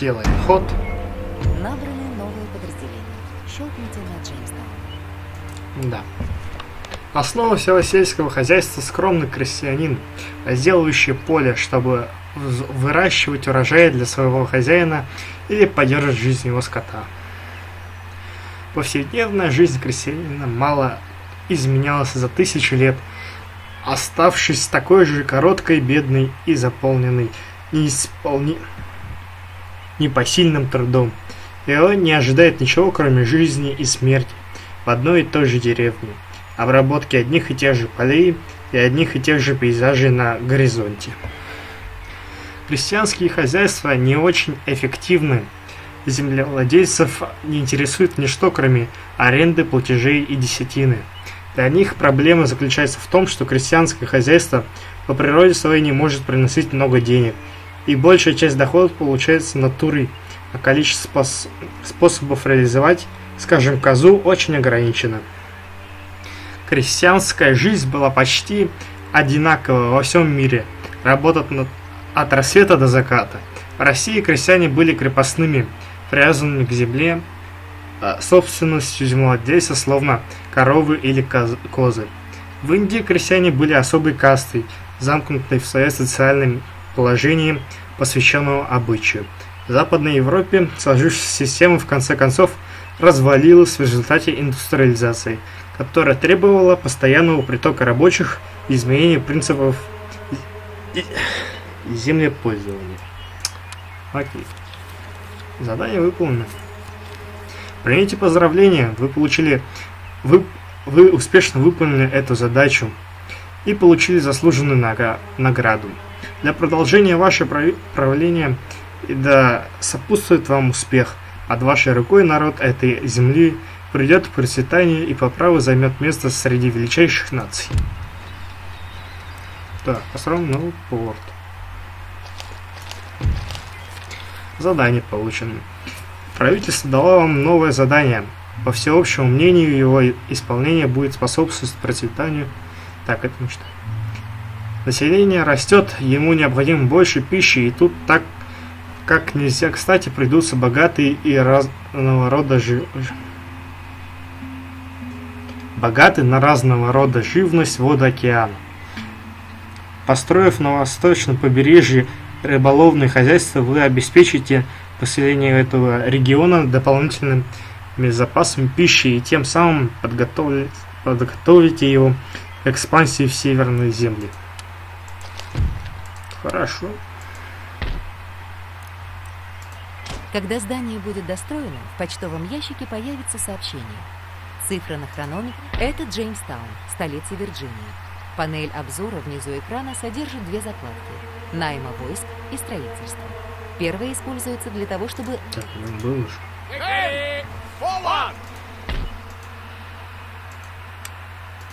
Делаем ход. Набраны новые подразделения. Щелкните на Джеймстаун. Да. Основа всего сельского хозяйства – скромный крестьянин, возделывающий поле, чтобы выращивать урожай для своего хозяина или поддерживать жизнь его скота. Повседневная жизнь крестьянина мало изменялась за тысячи лет, оставшись такой же короткой, бедной и заполненной неисполни... непосильным трудом. И он не ожидает ничего, кроме жизни и смерти в одной и той же деревне, обработки одних и тех же полей и одних и тех же пейзажей на горизонте. Крестьянские хозяйства не очень эффективны. Землевладельцев не интересует ничто, кроме аренды, платежей и десятины. Для них проблема заключается в том, что крестьянское хозяйство по природе своей не может приносить много денег, и большая часть доходов получается натурой, а количество спос- способов реализовать, скажем, козу очень ограничено. Крестьянская жизнь была почти одинакова во всем мире. Работать над- от рассвета до заката. В России крестьяне были крепостными, привязанными к земле, а, собственностью землевладельца, словно коровы или коз- козы. В Индии крестьяне были особой кастой, замкнутой в свое социальном положении, посвященного обычаю. В Западной Европе сложившаяся система в конце концов развалилась в результате индустриализации, которая требовала постоянного притока рабочих и изменения принципов землепользования. Окей. Задание выполнено. Примите поздравления, вы получили... Вы, вы успешно выполнили эту задачу и получили заслуженную награду. Для продолжения вашего правления и да сопутствует вам успех. Под вашей рукой народ этой земли придет в процветание и по праву займет место среди величайших наций. Так, построим новый порт. Задание получено. Правительство дало вам новое задание. По всеобщему мнению, его исполнение будет способствовать процветанию. Так, это что? Население растет, ему необходимо больше пищи, и тут так как нельзя кстати придутся богатые и разного рода жи... богаты на разного рода живность воды океана. Построив на восточном побережье рыболовное хозяйство, вы обеспечите поселение этого региона дополнительными запасами пищи и тем самым подготовите его к экспансии в северные земли. Хорошо. Когда здание будет достроено, в почтовом ящике появится сообщение. Цифра на хронометре – это Джеймстаун, столица Вирджинии. Панель обзора внизу экрана содержит две закладки – найма войск и строительство. Первая используется для того, чтобы Так, ну было же.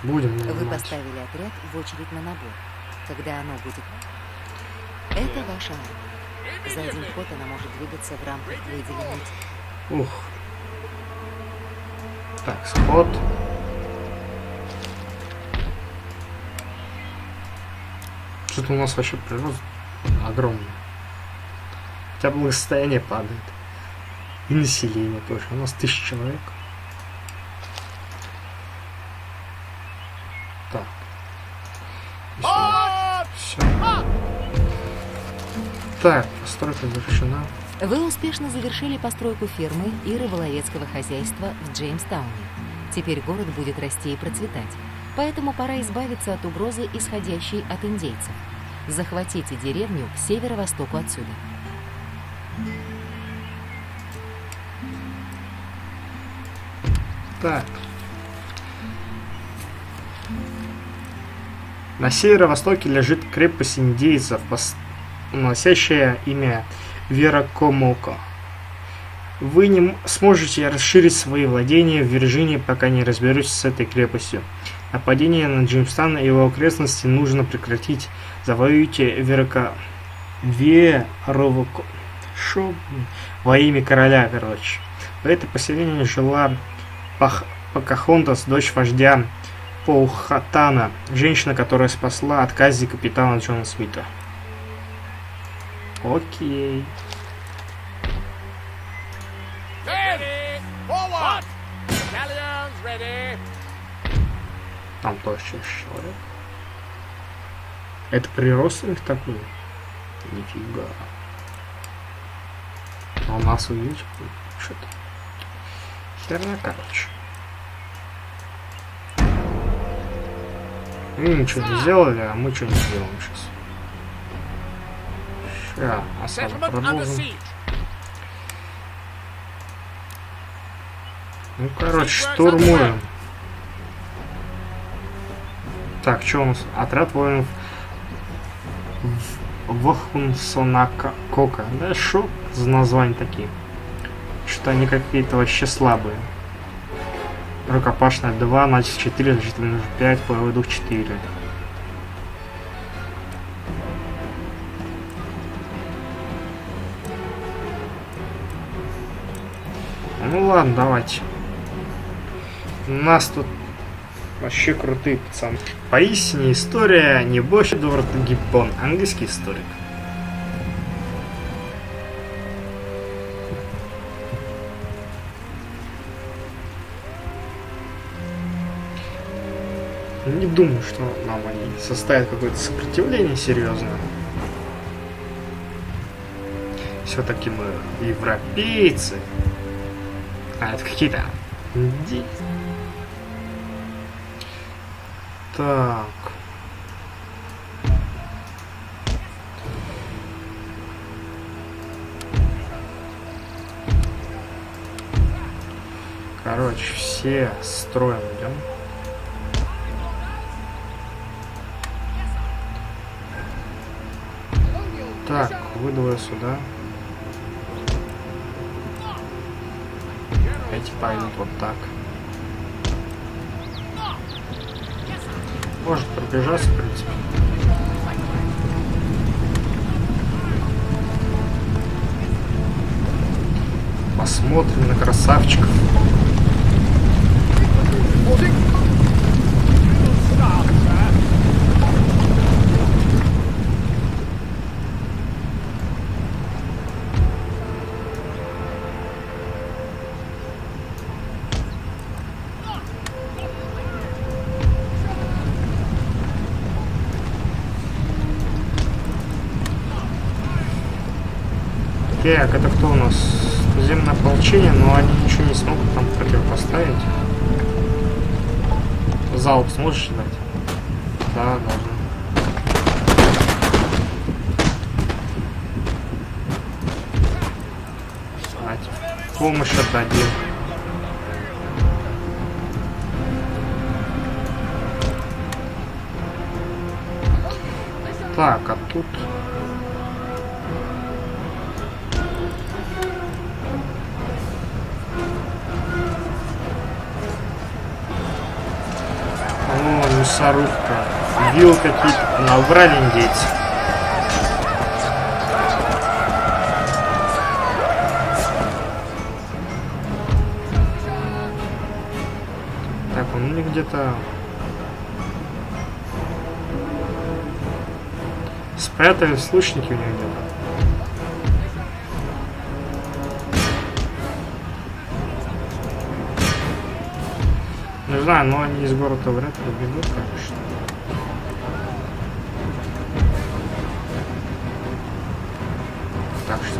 Будем вы нажимать. поставили отряд в очередь на набор. Когда оно будет... Это ваша армия. За один ход она может двигаться в рамках выделенной Ух. Так, сход. Что-то у нас вообще прирост огромный. Хотя бы благосостояние падает. И население тоже. У нас тысяча человек. Так, постройка завершена. Вы успешно завершили постройку фермы и рыболовецкого хозяйства в Джеймстауне. Теперь город будет расти и процветать. Поэтому пора избавиться от угрозы, исходящей от индейцев. Захватите деревню к северо-востоку отсюда. Так. На северо-востоке лежит крепость индейцев, носящая имя Веракомоко. Вы не сможете расширить свои владения в Вирджинии, пока не разберетесь с этой крепостью. Нападение на Джеймстан и его окрестности нужно прекратить. Завоюйте Верака... Веровоко... Шо? Во имя короля, короче. В это поселение жила Пах... Покахонтас, дочь вождя Поухатана, женщина, которая спасла от казни капитана Джона Смита. Окей. Там тоже человек. Это приростник такой? Нифига. А у нас увеличил что-то. Херня, короче. Они ничего не сделали, а мы что не сделаем сейчас. А сам продолжим. Ну, короче, штурмуем. Так, что у нас? Отряд воинов Вахунсонака Кока. Да шо за названия такие? Что они какие-то вообще слабые. Рукопашная 2, значит 4, значит 5, боевой дух 4. Ну ладно, давайте. У нас тут вообще крутые пацаны. Поистине история не больше Эдвард Гиббон, английский историк. Не думаю, что нам они составят какое-то сопротивление серьезное. Все-таки мы европейцы. А это какие-то... Так. Короче, все строим идем. Так, вы двое сюда. Эти пойдут вот так. Может пробежаться, в принципе. Посмотрим на красавчиков. Так, это кто у нас? Туземное ополчение, но они ничего не смогут там противопоставить. Залп сможешь дать? Да, должен. Помощь отдадим. Так, а тут... мясорубка. Вил какие-то набрали индейцы. Так, он мне где-то... Спрятались лучники у него где-то. Знаю, но они из города вряд ли бегут, конечно. Так что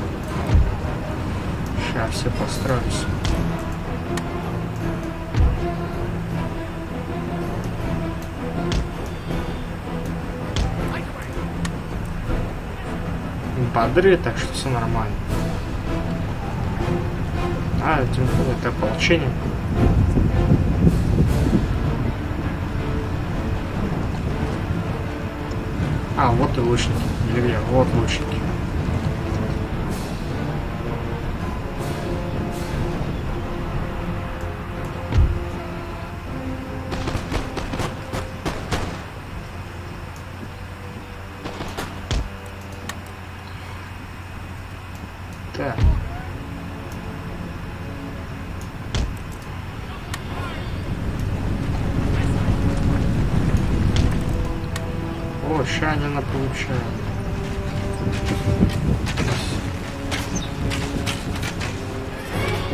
сейчас все построимся. Бодры, так что все нормально. А, это ополчение. А, вот и лучники. Или? Вот лучники.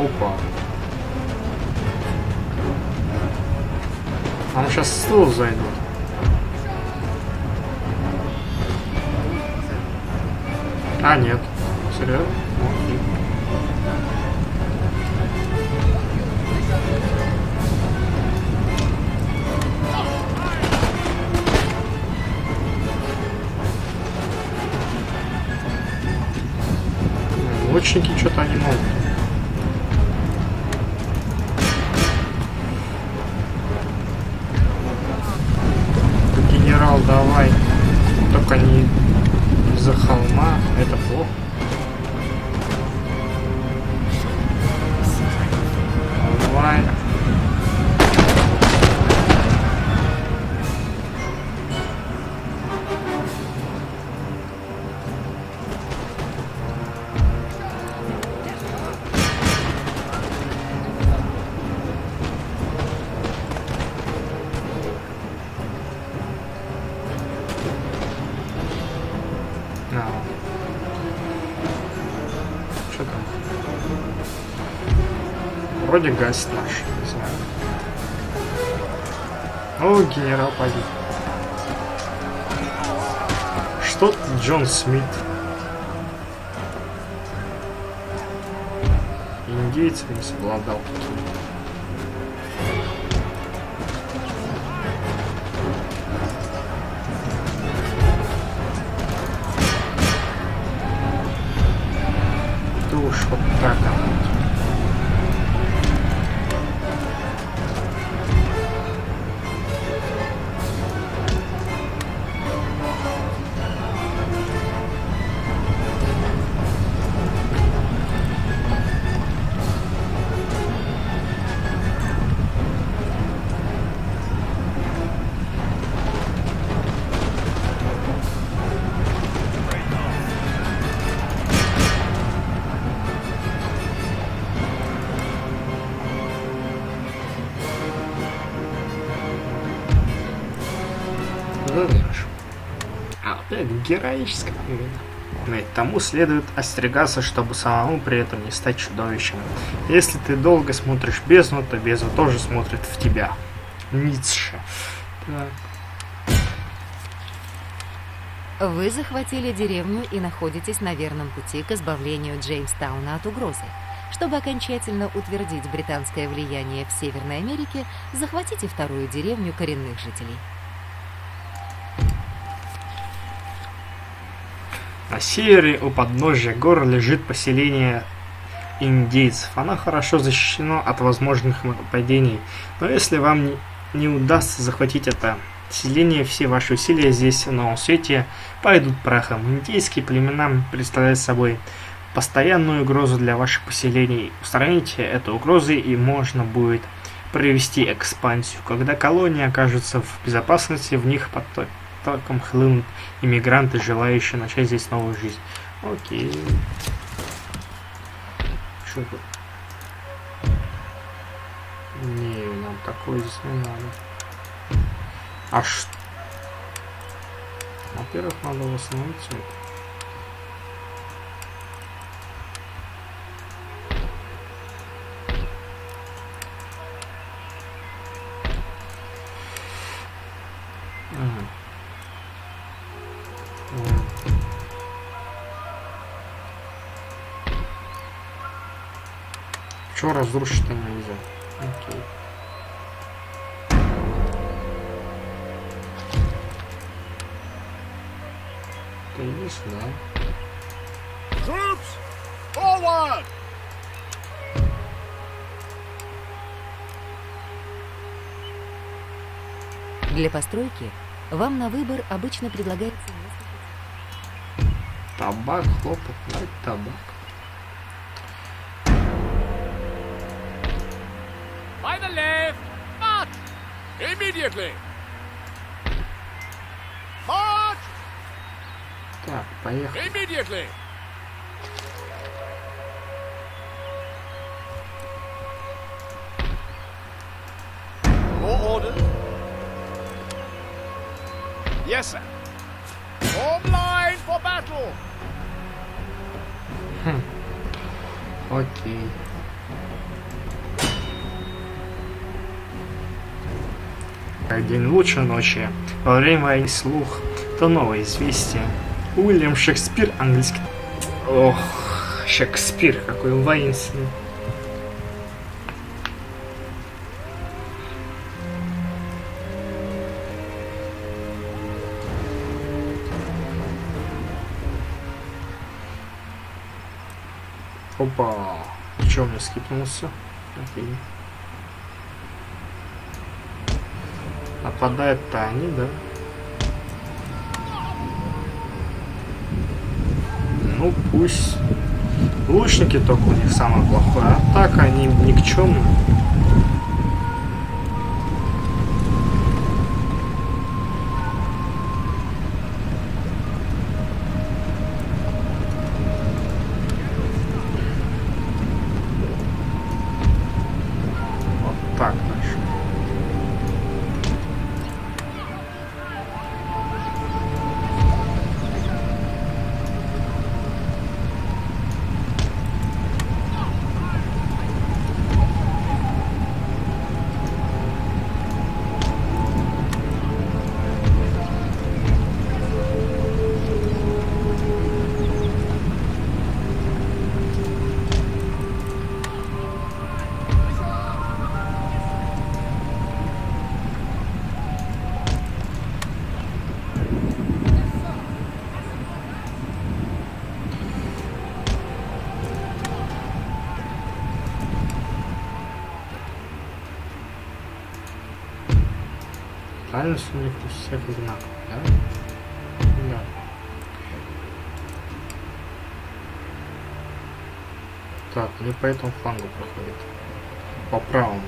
Опа. Мы сейчас с стул зайдут. А, нет. Серьезно? Лучники что-то они могут. Вроде газ наш, не знаю. О, генерал погиб. Что Джон Смит? Индейцем не совладал каким-то. Героическая и тому следует остерегаться, чтобы самому при этом не стать чудовищем. Если ты долго смотришь бездну, то бездна тоже смотрит в тебя. Ницше. Так. Вы захватили деревню и находитесь на верном пути к избавлению Джеймстауна от угрозы. Чтобы окончательно утвердить британское влияние в Северной Америке, захватите вторую деревню коренных жителей. На севере у подножья гор лежит поселение индейцев. Оно хорошо защищено от возможных нападений. Но если вам не, удастся захватить это селение, все ваши усилия здесь, в Новом Свете, пойдут прахом. Индейские племена представляют собой постоянную угрозу для ваших поселений. Устраните эту угрозу, и можно будет провести экспансию. Когда колонии окажутся в безопасности, в них потоком хлынут иммигранты, желающие начать здесь новую жизнь. Окей. Что тут? Не, нам такое здесь не надо. А что? Во-первых, надо восстановить все это. Чего разрушить-то нельзя? Окей. Ты иди сюда. Troops, forward! Для постройки вам на выбор обычно предлагается несколько Табак, хлопок, дать табак. Immediately! March! Так, поехали. Immediately! More orders? Yes, sir. Form line for battle! Окей. как День лучше ночи. Во время войны слух, то новое известие. Уильям Шекспир, английский... Ох, Шекспир, какой воинственный. Опа. Чем мне скипнулся? Окей. Нападают-то они, да? Ну пусть. Лучники только у них самое плохое. А так они никчемные. Дальность у них у всех одинаковая, да? Да. Так, они по этому флангу проходят. По правому.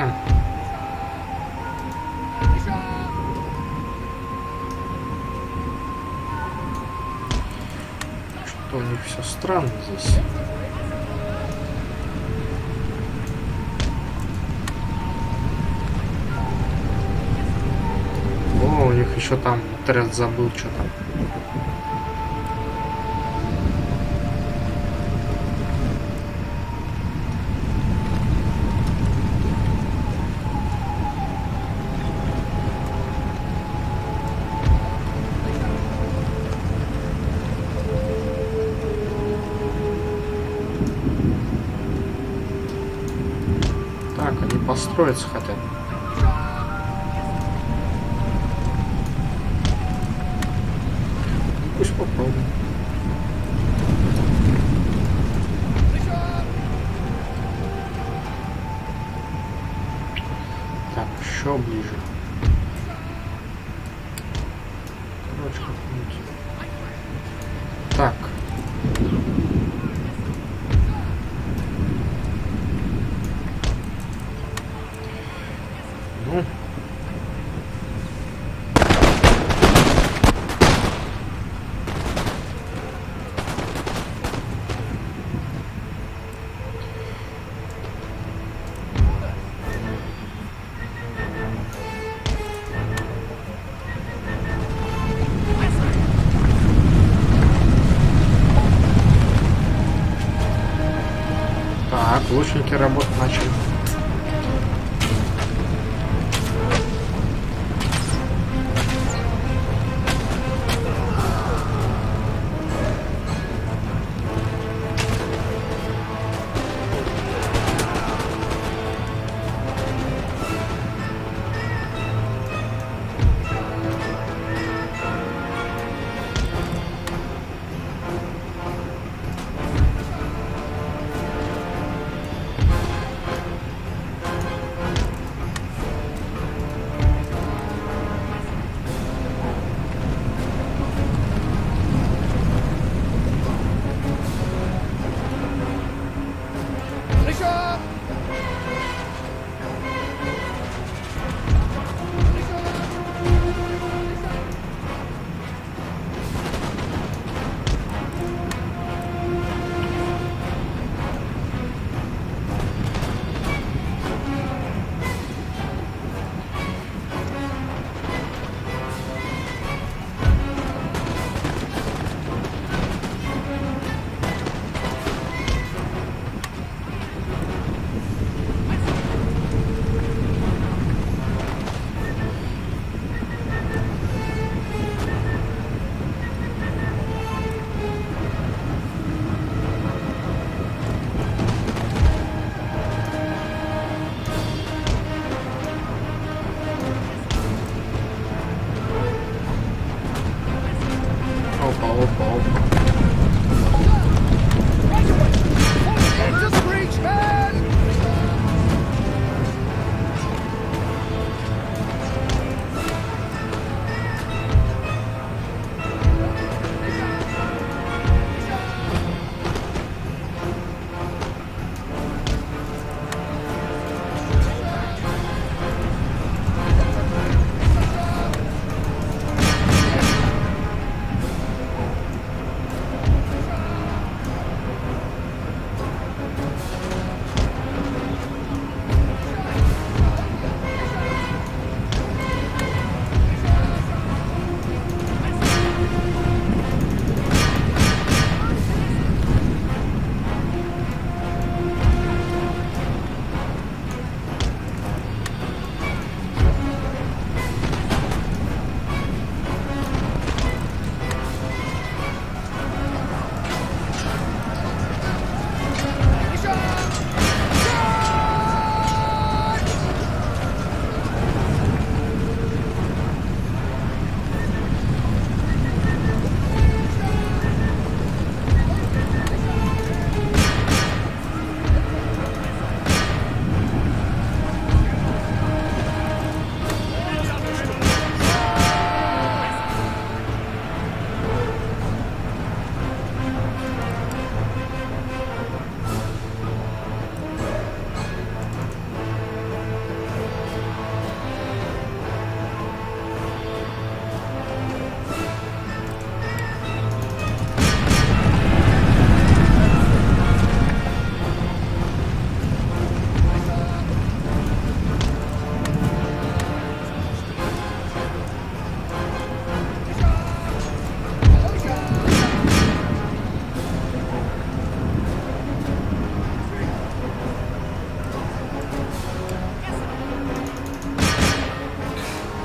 Да. Что у них все странно здесь. О, у них еще там отряд забыл что построиться хотят. Ну, Пусть попробуем. Так, еще ближе. Короче, как-нибудь. Так.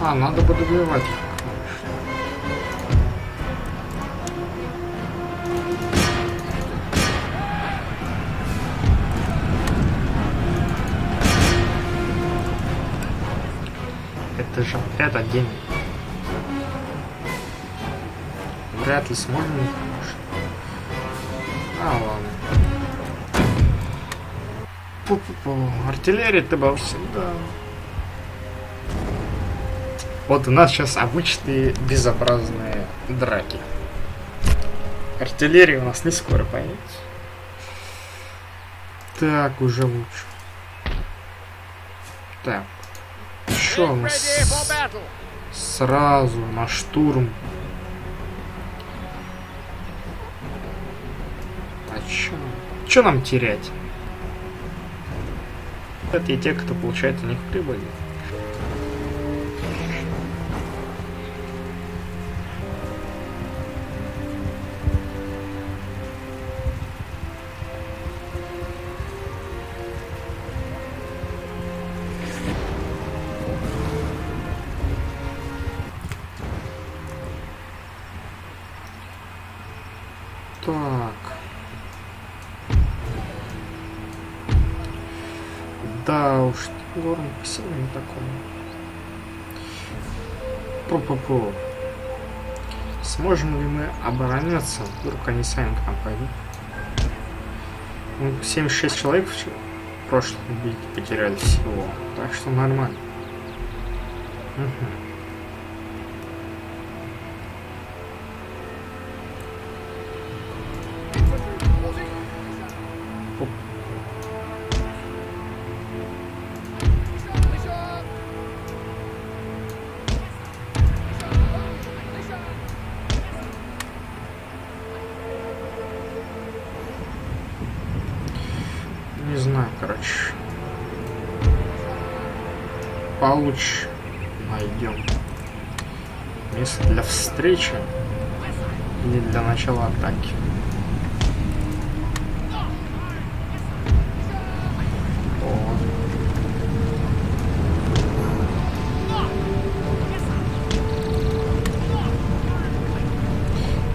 А, надо бы добивать их. Это же отряд отдельный. Вряд ли сможем А, ладно. Пу-пу-пу. Артиллерия ты бы всегда. Вот у нас сейчас обычные безобразные драки. Артиллерия у нас не скоро появится. Так, уже лучше. Так. Что у нас? Сразу на штурм. А чё? Чё нам терять? Это и те, кто получает у них прибыль. Обороняться? Вдруг они сами к нам пойдут. Ну, 76 человек в прошлом битве потеряли всего. Так что нормально. Мгм. Получше найдем место для встречи или для начала атаки.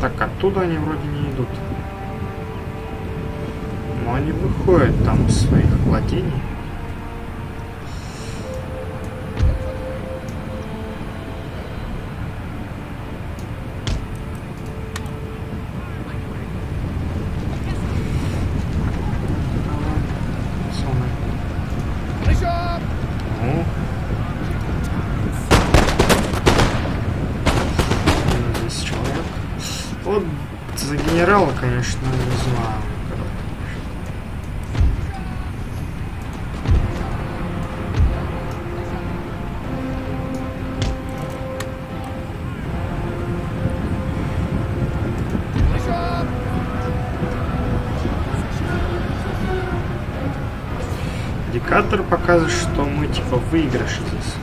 Так, оттуда они вроде не идут. Но они выходят там из своих владений. Вот за генерала, конечно, не знаю. Индикатор показывает, что мы типа в выигрыше здесь.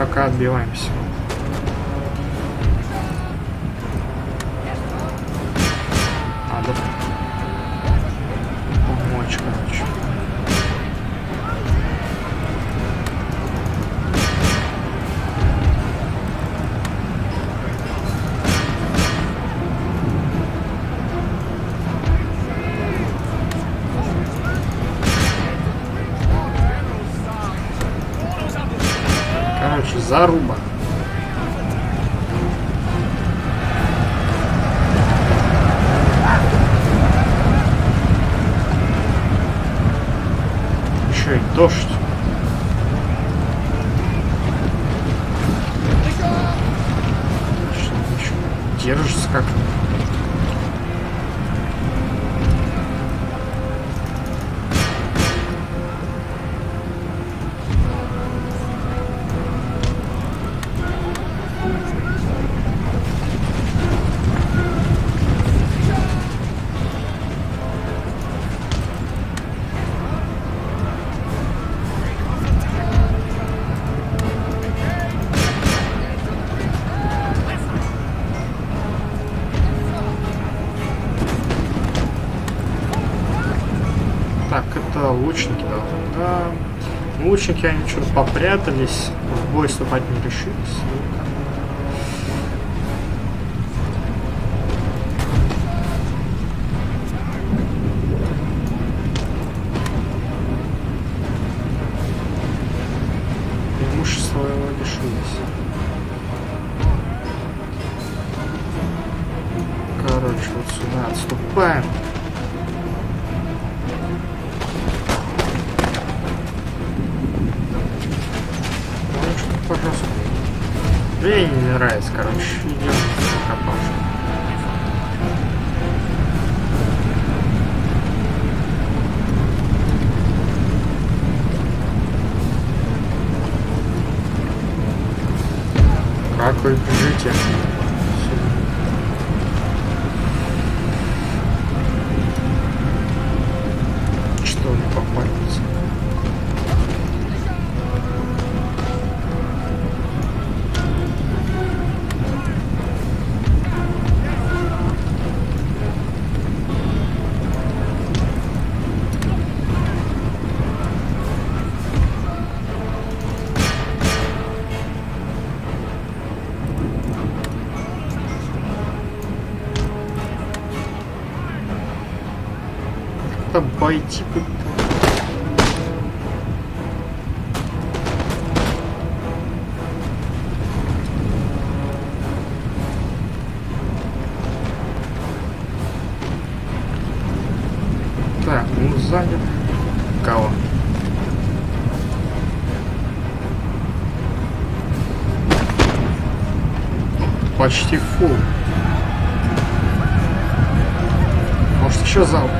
Пока отбиваемся. Заруба. Еще и дождь. Держится как Лучники, они что-то попрятались, в бой вступать не решились. не нравится, короче, Какой? пропавшим. Ну, обойти Так, ну занят. Кого? Почти фул. Может еще залп?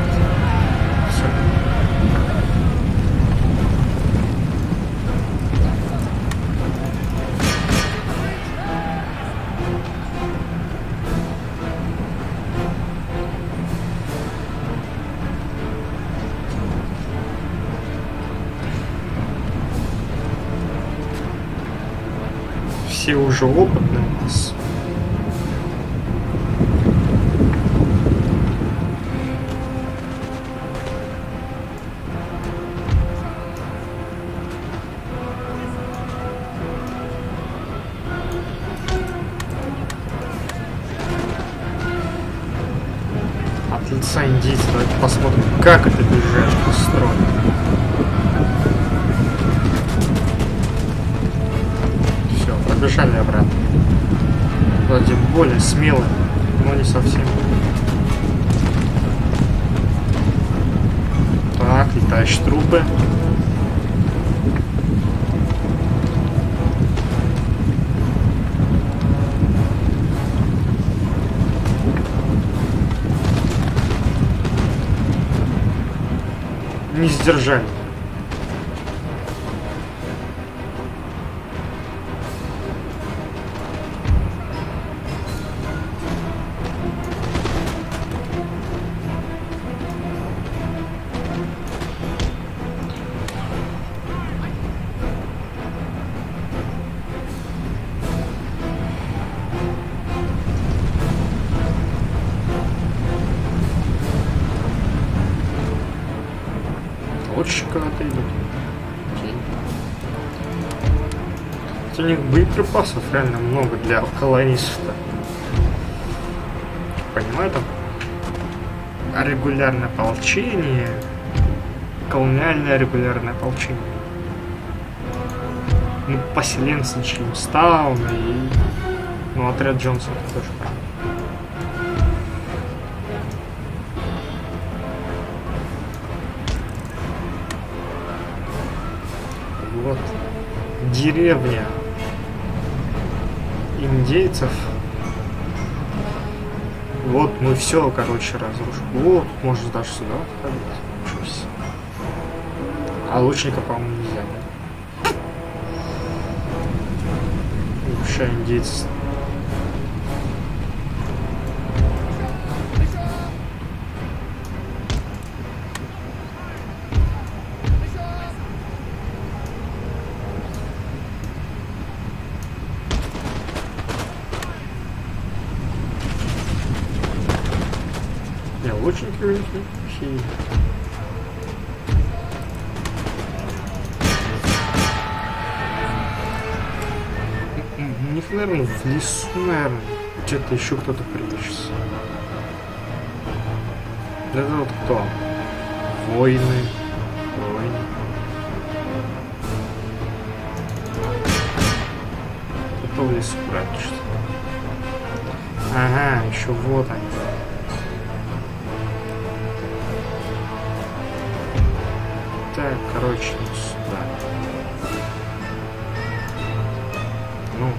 Все побежали обратно. Вроде более смело, но не совсем. Так, летающие трупы. Не сдержали. Боеприпасов реально много для колонистов. Понимаю, там регулярное ополчение, колониальное регулярное ополчение. Ну, поселенцы Чимстауна и ну, отряд Джонсона тоже. Вот деревня индейцев. Вот мы все, короче, разрушим. Вот, можно даже сюда входить. А лучника, по-моему, нельзя. Вообще индейцы вещей. Них, наверное, внизу, наверное, где-то еще кто-то прячется. Это вот кто? Войны. Войны. Кто в лесу прячется? Ага, еще вот они. Так, короче, вот сюда. Ну.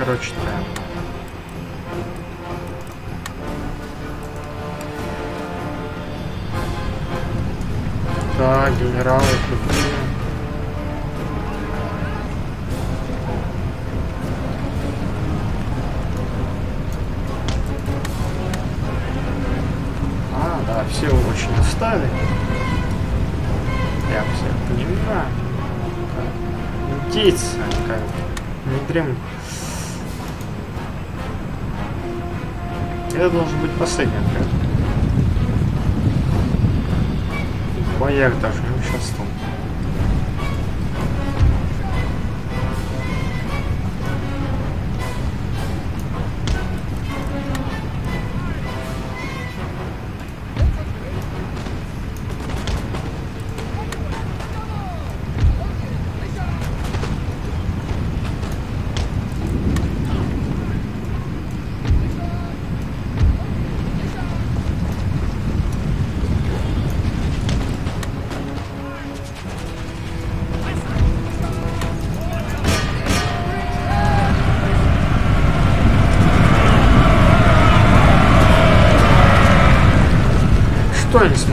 Короче, да. Да, генералы крутые. Что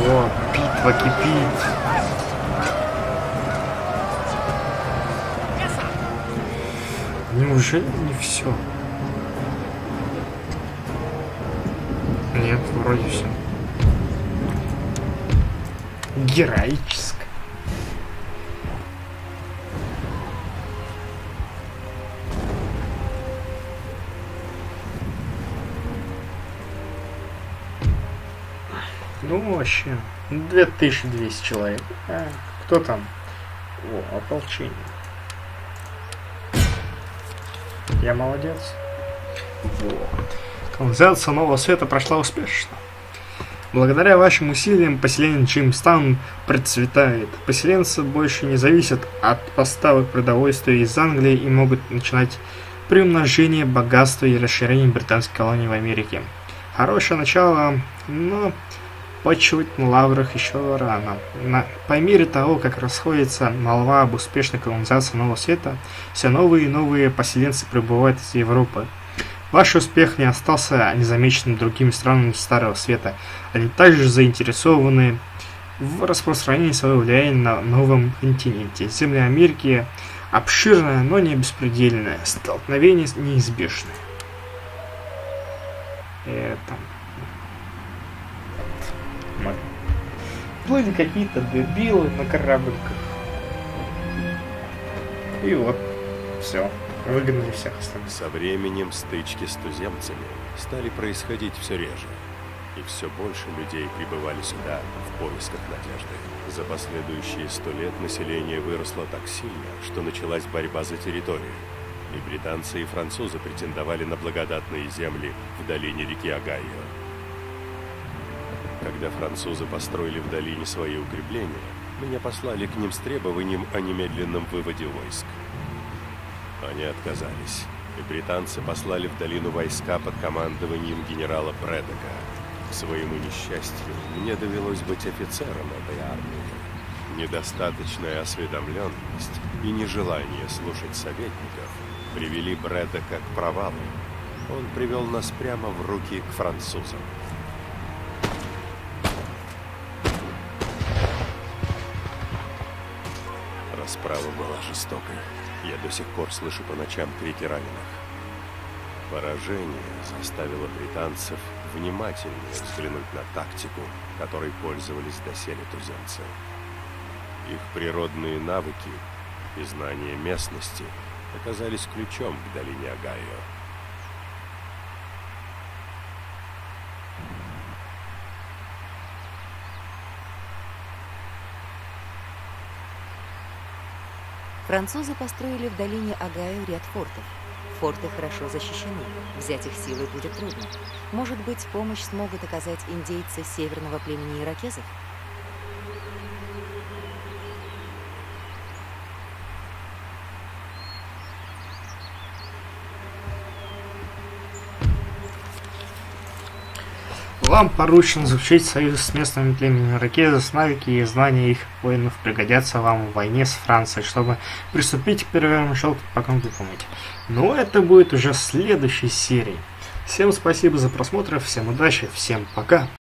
Вот, битва кипит. Неужели не все? Нет, вроде все. Героически. Вообще, 2200 человек. А, кто там? О, ополчение. Я молодец. Вот. Нового Света прошла успешно. Благодаря вашим усилиям поселение Джеймстаун процветает. Поселенцы больше не зависят от поставок продовольствия из Англии и могут начинать приумножение богатства и расширение британской колонии в Америке. Хорошее начало, но почивать на лаврах еще рано. На, по мере того, как расходится молва об успешной колонизации Нового Света, все новые и новые поселенцы прибывают из Европы. Ваш успех не остался незамеченным другими странами Старого Света. Они также заинтересованы в распространении своего влияния на новом континенте. Земля Америки обширная, но не беспредельная. Столкновения неизбежны. Это... Плыли какие-то дебилы на корабликах. И вот, все. Выгнали всех остальных. Со временем стычки с туземцами стали происходить все реже, и все больше людей прибывали сюда в поисках надежды. За последующие сто лет население выросло так сильно, что началась борьба за территорию, и британцы и французы претендовали на благодатные земли в долине реки Огайо. Когда французы построили в долине свои укрепления, меня послали к ним с требованием о немедленном выводе войск. Они отказались, и британцы послали в долину войска под командованием генерала Брэдека. К своему несчастью, мне довелось быть офицером этой армии. Недостаточная осведомленность и нежелание слушать советников привели Брэда как к провалу. Он привел нас прямо в руки к французам. Расправа была жестокой. Я до сих пор слышу по ночам крики раненых. Поражение заставило британцев внимательнее взглянуть на тактику, которой пользовались доселе туземцы. Их природные навыки и знания местности оказались ключом к долине Огайо. Французы построили в долине Огайо ряд фортов. Форты хорошо защищены, взять их силой будет трудно. Может быть, помощь смогут оказать индейцы северного племени ирокезов? Вам поручено заключить союз с местными племенем Ракезос, навыки и знания их воинов пригодятся вам в войне с Францией, чтобы приступить к первому шелку, пока вы думаете. Но это будет уже в следующей серии. Всем спасибо за просмотр, всем удачи, всем пока.